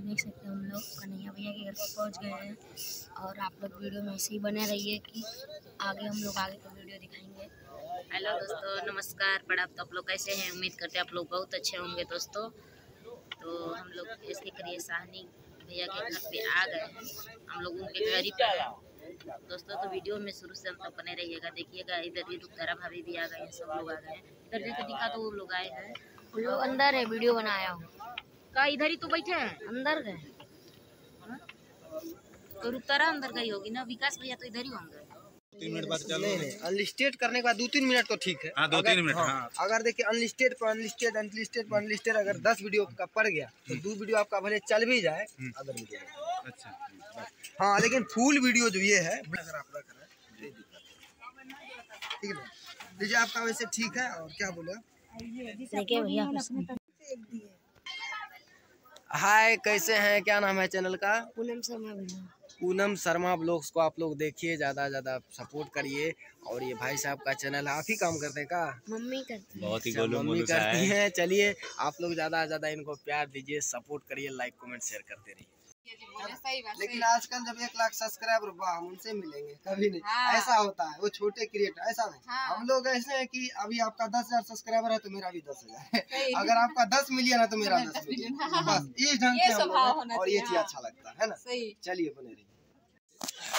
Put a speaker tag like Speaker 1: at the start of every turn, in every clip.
Speaker 1: देख सकते हैं हम लोग। कन्हैया भैया के घर पर पहुँच गए हैं और आप लोग वीडियो में ऐसे ही बने रहिए कि आगे हम लोग आगे का वीडियो दिखाएँगे।
Speaker 2: हेलो दोस्तों नमस्कार। प्रणाम तो आप लोग कैसे हैं? उम्मीद करते हैं आप लोग बहुत अच्छे होंगे दोस्तों। तो हम लोग इसके करिए साहनी भैया के घर पे आ गए हैं। हम लोग उनके घर ही पे दोस्तों तो वीडियो में शुरू से हम तक बने रहिएगा। देखिएगा इधर भी रुकतारा भाभी भी आ गए हैं सब लोग आ गए हैं। इधर देखो दिखा तो वो लोग आए हैं।
Speaker 1: हम लोग अंदर है वीडियो बनाया हूँ।
Speaker 2: का? इधर ही तो बैठे हैं।
Speaker 1: अंदर गए।
Speaker 2: तो रुकतारा अंदर गई होगी ना। विकास भैया तो इधर ही होंगे।
Speaker 3: तीन मिनट बाद चलो।
Speaker 4: नहीं नहीं अनलिस्टेड करने के बाद दो तीन मिनट तो ठीक है।
Speaker 3: हाँ, दो
Speaker 4: अगर-
Speaker 3: तीन मिनट, हाँ।
Speaker 4: अगर देखिए अनलिस्टेड पर अनलिस्टेड अनलिस्टेड पर अनलिस्टेड अगर दस वीडियो का पड़ गया तो दो वीडियो आपका भले चल भी जाए अदर वीडियो
Speaker 3: अच्छा
Speaker 4: हाँ लेकिन फुल वीडियो जो ये है अगर आप रख रहे हैं ये दिक्कत है। ठीक है लीजिए आपका वैसे ठीक है और क्या बोले
Speaker 1: देखिए भैया
Speaker 4: हाय कैसे हैं? क्या नाम है चैनल का?
Speaker 1: पूनम शर्मा भैया
Speaker 4: पूनम शर्मा ब्लॉग्स को आप लोग देखिए ज़्यादा से ज़्यादा सपोर्ट करिए। और ये भाई साहब का चैनल है आप ही काम करते हैं का?
Speaker 1: मम्मी करती
Speaker 3: बहुत ही
Speaker 4: अच्छा,
Speaker 3: गोलू
Speaker 4: मम्मी करती
Speaker 3: है।
Speaker 4: हैं। चलिए आप लोग ज़्यादा से ज़्यादा इनको प्यार दीजिए सपोर्ट करिए लाइक कमेंट शेयर करते रहिए। लेकिन आजकल जब एक लाख सब्सक्राइबर हुआ हम उनसे मिलेंगे कभी नहीं। हाँ। ऐसा होता है वो छोटे क्रिएटर ऐसा नहीं। हाँ। हम लोग ऐसे हैं कि अभी आपका दस हज़ार सब्सक्राइबर है तो मेरा भी दस हज़ार अगर आपका दस मिलियन है तो मेरा दस मिलियन बस इस ढंग से हैं और ये चीज़ अच्छा लगता है ना? चलिए बने रहिए।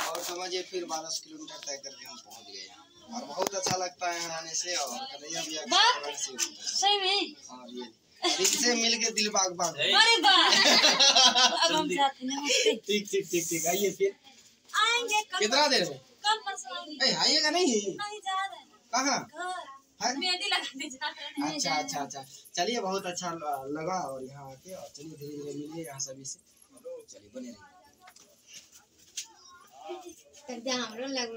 Speaker 4: और समझिए फिर बारह सौ किलोमीटर तय करके हम पहुँच गए और बहुत अच्छा लगता है आने से और कन्हैया भी।
Speaker 2: सही में।
Speaker 4: और ये। इनसे मिल के दिल बाग बाग।
Speaker 2: अरे अब हम साथ में नमस्ते।
Speaker 4: ठीक ठीक ठीक ठीक आइए फिर।
Speaker 2: आएँगे
Speaker 4: कितना देर में
Speaker 2: कल परसों आएँगे।
Speaker 4: ए, आइएगा नहीं?
Speaker 2: नहीं जा रहे हैं।
Speaker 4: कहाँ?
Speaker 2: घर।
Speaker 4: है?
Speaker 2: मेहंदी लगाने जा रहे हैं।
Speaker 4: अच्छा अच्छा अच्छा। चलिए बहुत अच्छा लगा और यहाँ आके और चलिए धीरे धीरे मिलिए यहाँ सभी से। चलिए बने रहिए।
Speaker 5: हमरो लग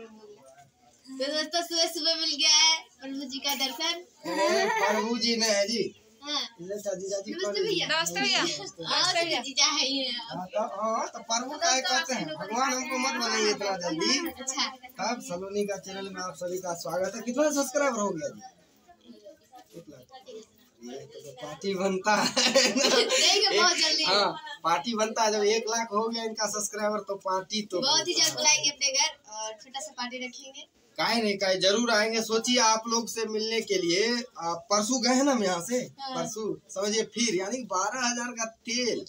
Speaker 5: तो दोस्तों सुबह सुबह मिल गया है प्रभु जी का दर्शन।
Speaker 4: प्रभु जी ने है जी।
Speaker 5: हाँ नमस्ते भैया।
Speaker 2: नमस्ते भैया।
Speaker 5: हाँ तो जीजा ये
Speaker 4: तो तो प्रभु का कहते हैं। भगवान हमको मत बनाइए इतना जल्दी। सलोनी का चैनल में आप सभी का स्वागत है। कितना सब्सक्राइबर हो गया जी? कितना? तो पार्टी बनता है। हाँ पार्टी बनता है। जब एक लाख हो गया इनका सब्सक्राइबर तो पार्टी तो
Speaker 5: बहुत ही जल्द बुलाएँगे अपने घर और छोटा सा पार्टी रखेंगे।
Speaker 4: काहे नहीं काहे ज़रूर आएँगे। सोचिए आप लोग से मिलने के लिए। आ, परसों गए हैं ना हम यहाँ से? परसों समझिए फिर यानी बारह हज़ार का तेल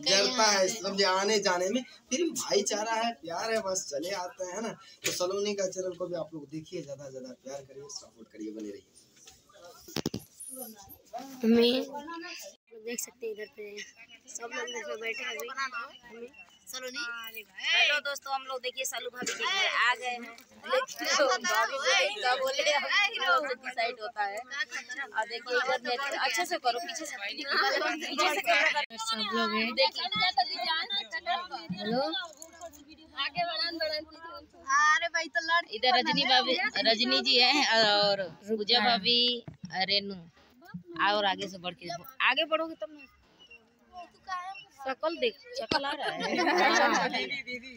Speaker 4: जलता है समझे आने जाने में। फिर भाईचारा है प्यार है बस चले आते हैं ना। तो सलोनी का चैनल को भी आप लोग देखिए ज़्यादा से ज़्यादा प्यार करिए सपोर्ट करिए बने रहिए।
Speaker 1: देख सकते हैं इधर पे। सब लोग बैठे हैं। अभी मम्मी
Speaker 2: हेलो दोस्तों हम लोग देखिए सालू भाभी के घर आ गए हैं तो डिसाइड होता है और देखिए इधर में अच्छे से करो पीछे से पीछे से
Speaker 1: सब लोग हैं हेलो
Speaker 5: अरे भाई तो लड़
Speaker 2: इधर रजनी भाभी रजनी जी है और पूजा भाभी रेनू और आगे से बढ़ के आगे बढ़ोगे तब ना शकल देख शकल आ रहा है।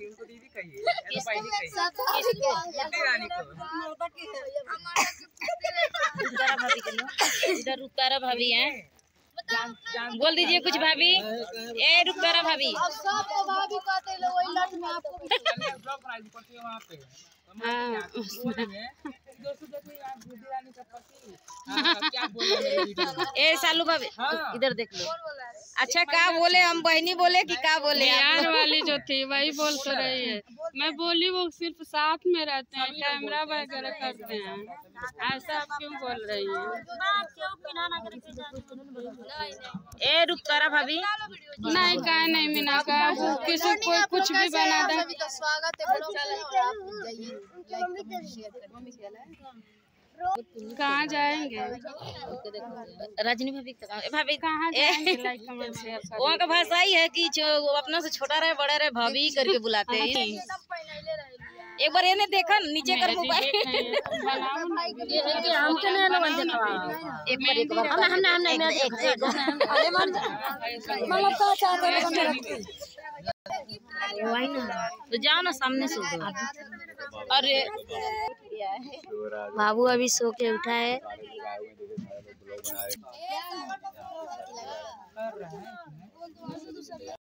Speaker 2: रुकतारा भाभी के लो इधर रुकतारा भाभी हैं। बोल दीजिए कुछ भाभी। ए रुकतारा भाभी।
Speaker 5: सब भाभी कहते लोग वही लट में आपको
Speaker 2: ए सालू भाभी इधर देख लो। अच्छा का बोले? हम बहनी बोले कि का बोले?
Speaker 6: बिहार वाली जो थी वही बोल तो रही है। मैं बोली वो सिर्फ़ साथ में रहते हैं कैमरा वगैरह करते हैं। ऐसा आप क्यों बोल रही हैं?
Speaker 2: ए रुकतारा भाभी।
Speaker 6: नहीं कहा नहीं मीना का किसी कोई कुछ भी बना दे।
Speaker 5: स्वागत है
Speaker 6: कहाँ जाएँगे
Speaker 2: रजनी भाभी का काम- ए, भाभी
Speaker 6: कहाँ
Speaker 2: ए,
Speaker 6: जाएँगे लाइक कमेंट शेयर कर
Speaker 2: वहाँ का भाषा ही है कि जो अपना से छोटा रहे बड़ा रहे भाभी करके बुलाते हैं एक बार इन्हें देखा नीचे कर मोबाइल एक बार एक बार हमने हमने हमने एक एक
Speaker 1: वही ना
Speaker 2: तो जाओ ना सामने से अरे
Speaker 1: बाबू अभी सो के उठा है।